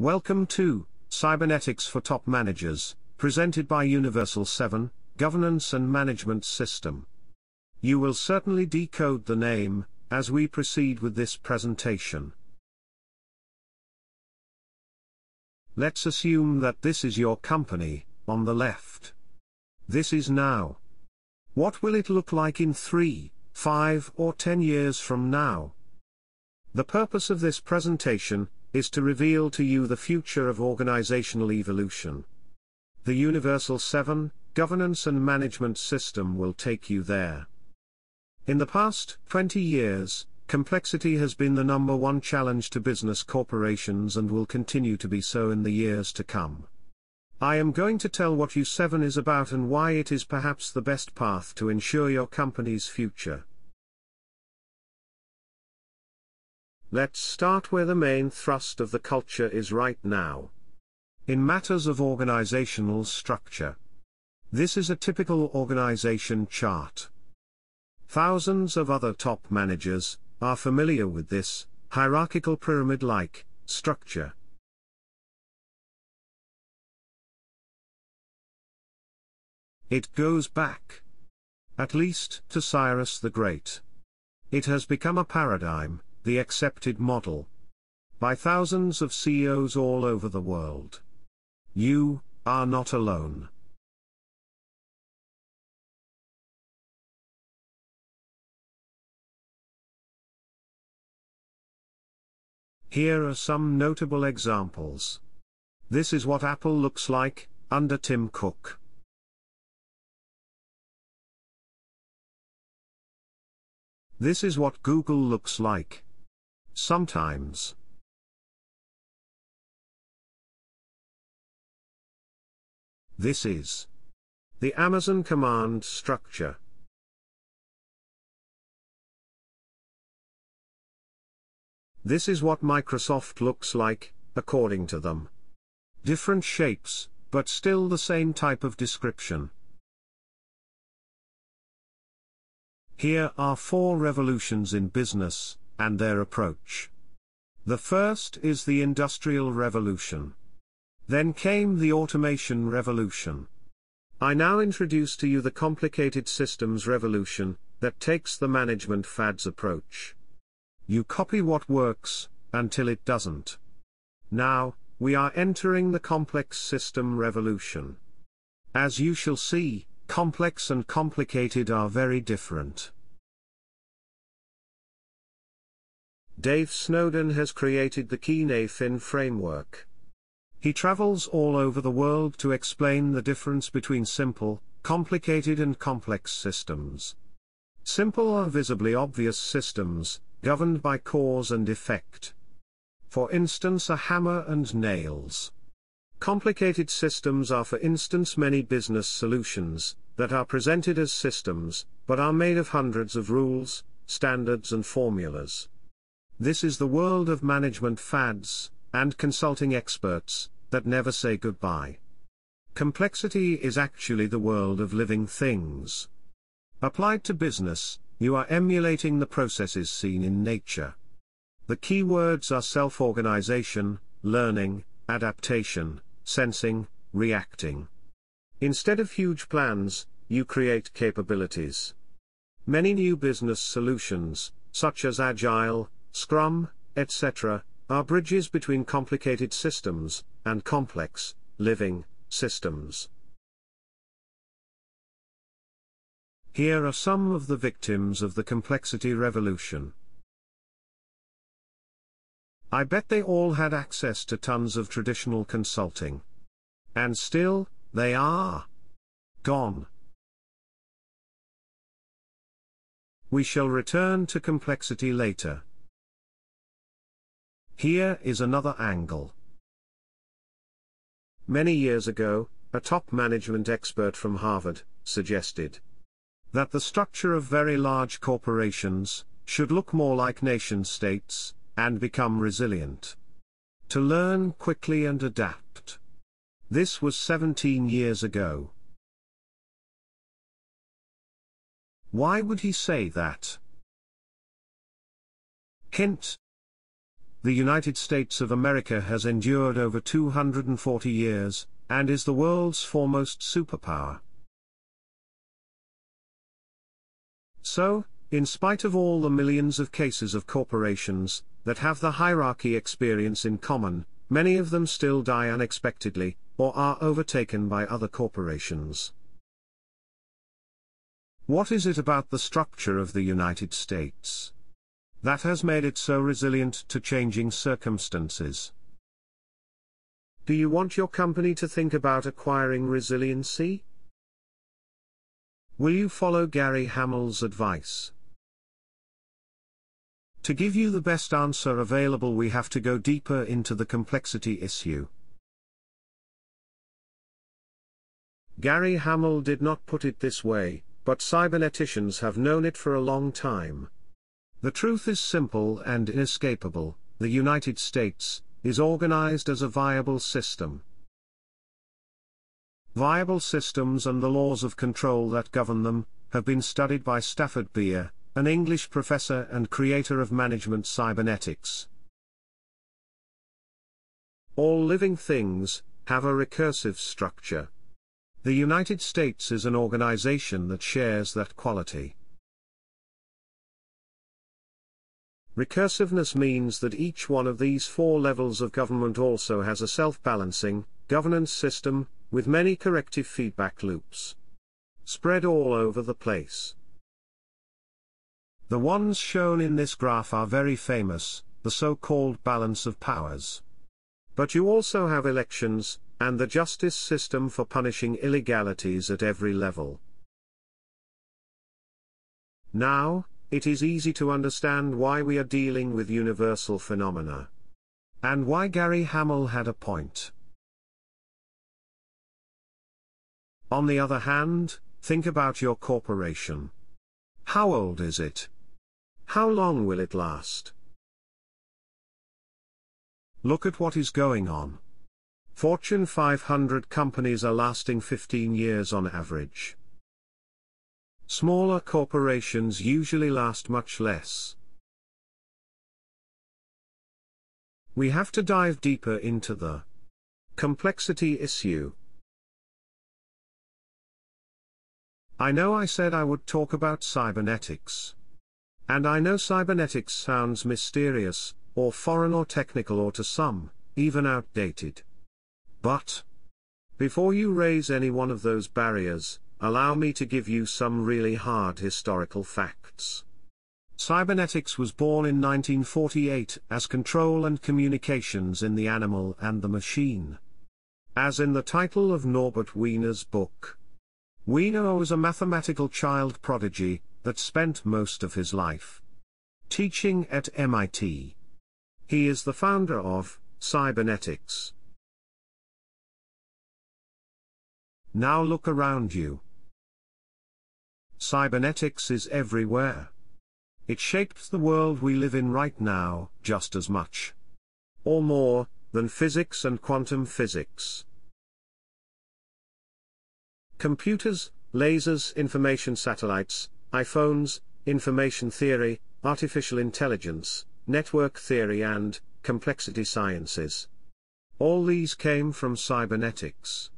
Welcome to Cybernetics for Top Managers, presented by Universal 7 Governance and Management System. You will certainly decode the name as we proceed with this presentation. Let's assume that this is your company, on the left. This is now. What will it look like in 3, 5 or 10 years from now? The purpose of this presentation is to reveal to you the future of organizational evolution. The Universal 7 governance and management system will take you there. In the past 20 years, complexity has been the number one challenge to business corporations and will continue to be so in the years to come. I am going to tell what U7 is about and why it is perhaps the best path to ensure your company's future. Let's start where the main thrust of the culture is right now. In matters of organizational structure. This is a typical organization chart. Thousands of other top managers are familiar with this hierarchical pyramid-like structure. It goes back, at least, to Cyrus the Great. It has become a paradigm, the accepted model. By thousands of CEOs all over the world. You are not alone. Here are some notable examples. This is what Apple looks like, under Tim Cook. This is what Google looks like. Sometimes. This is the Amazon command structure. This is what Microsoft looks like, according to them. Different shapes, but still the same type of description. Here are four revolutions in business, and their approach. The first is the Industrial Revolution. Then came the Automation Revolution. I now introduce to you the Complicated Systems Revolution, that takes the management fads approach. You copy what works, until it doesn't. Now, we are entering the Complex System Revolution. As you shall see, complex and complicated are very different. Dave Snowden has created the Cynefin framework. He travels all over the world to explain the difference between simple, complicated and complex systems. Simple are visibly obvious systems, governed by cause and effect. For instance a hammer and nails. Complicated systems are for instance many business solutions, that are presented as systems, but are made of hundreds of rules, standards and formulas. This is the world of management fads, and consulting experts, that never say goodbye. Complexity is actually the world of living things. Applied to business, you are emulating the processes seen in nature. The key words are self-organization, learning, adaptation, sensing, reacting. Instead of huge plans, you create capabilities. Many new business solutions, such as Agile, Scrum, etc., are bridges between complicated systems, and complex, living, systems. Here are some of the victims of the complexity revolution. I bet they all had access to tons of traditional consulting. And still, they are gone. We shall return to complexity later. Here is another angle. Many years ago, a top management expert from Harvard suggested that the structure of very large corporations should look more like nation states and become resilient. To learn quickly and adapt. This was 17 years ago. Why would he say that? Hint the United States of America has endured over 240 years, and is the world's foremost superpower. So, in spite of all the millions of cases of corporations that have the hierarchy experience in common, many of them still die unexpectedly, or are overtaken by other corporations. What is it about the structure of the United States that has made it so resilient to changing circumstances? Do you want your company to think about acquiring resiliency? Will you follow Gary Hamel's advice? To give you the best answer available we have to go deeper into the complexity issue. Gary Hamel did not put it this way, but cyberneticians have known it for a long time. The truth is simple and inescapable, the United States, is organized as a viable system. Viable systems and the laws of control that govern them, have been studied by Stafford Beer, an English professor and creator of management cybernetics. All living things have a recursive structure. The United States is an organization that shares that quality. Recursiveness means that each one of these four levels of government also has a self-balancing, governance system, with many corrective feedback loops. Spread all over the place. The ones shown in this graph are very famous, the so-called balance of powers. But you also have elections, and the justice system for punishing illegalities at every level. Now, it is easy to understand why we are dealing with universal phenomena. And why Gary Hamel had a point. On the other hand, think about your corporation. How old is it? How long will it last? Look at what is going on. Fortune 500 companies are lasting 15 years on average. Smaller corporations usually last much less. We have to dive deeper into the complexity issue. I know I said I would talk about cybernetics. And I know cybernetics sounds mysterious, or foreign or technical or to some, even outdated. But, before you raise any one of those barriers, allow me to give you some really hard historical facts. Cybernetics was born in 1948 as control and communications in the animal and the machine. As in the title of Norbert Wiener's book. Wiener was a mathematical child prodigy that spent most of his life teaching at MIT. He is the founder of cybernetics. Now look around you. Cybernetics is everywhere. It shapes the world we live in right now, just as much. Or more, than physics and quantum physics. Computers, lasers, information satellites, iPhones, information theory, artificial intelligence, network theory and, complexity sciences. All these came from cybernetics.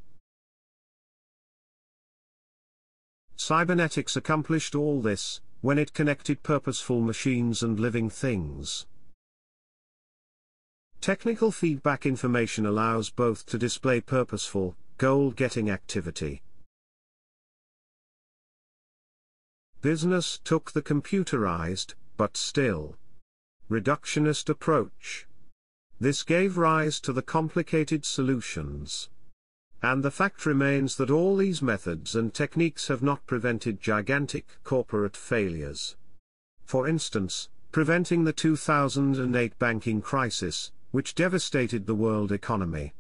Cybernetics accomplished all this, when it connected purposeful machines and living things. Technical feedback information allows both to display purposeful, goal-getting activity. Business took the computerized, but still reductionist approach. This gave rise to the complicated solutions. And the fact remains that all these methods and techniques have not prevented gigantic corporate failures. For instance, preventing the 2008 banking crisis, which devastated the world economy.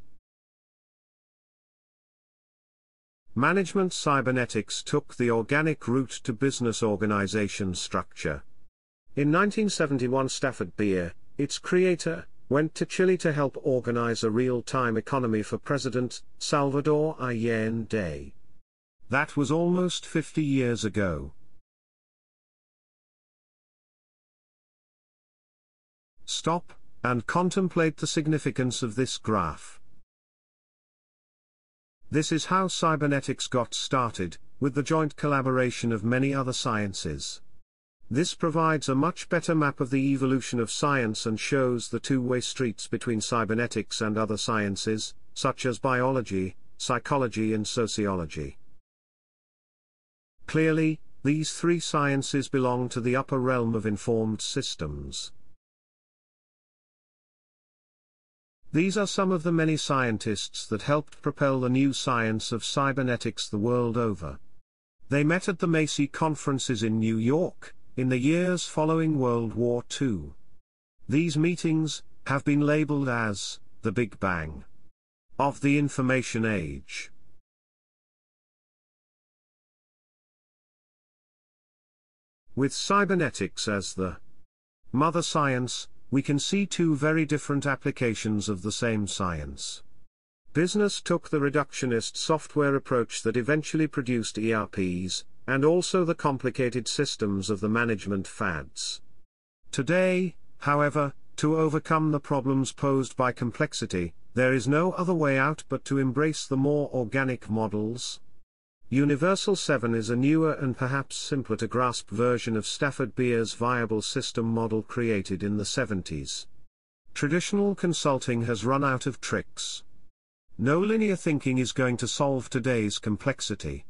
Management cybernetics took the organic route to business organization structure. In 1971 Stafford Beer, its creator, went to Chile to help organize a real-time economy for President Salvador Allende. That was almost 50 years ago. Stop, and contemplate the significance of this graph. This is how cybernetics got started, with the joint collaboration of many other sciences. This provides a much better map of the evolution of science and shows the two-way streets between cybernetics and other sciences, such as biology, psychology and sociology. Clearly, these three sciences belong to the upper realm of informed systems. These are some of the many scientists that helped propel the new science of cybernetics the world over. They met at the Macy conferences in New York, in the years following World War II. These meetings have been labeled as the Big Bang of the Information Age. With cybernetics as the mother science, we can see two very different applications of the same science. Business took the reductionist software approach that eventually produced ERPs, and also the complicated systems of the management fads. Today, however, to overcome the problems posed by complexity, there is no other way out but to embrace the more organic models, Universal 7 is a newer and perhaps simpler to grasp version of Stafford Beer's viable system model created in the 70s. Traditional consulting has run out of tricks. No linear thinking is going to solve today's complexity.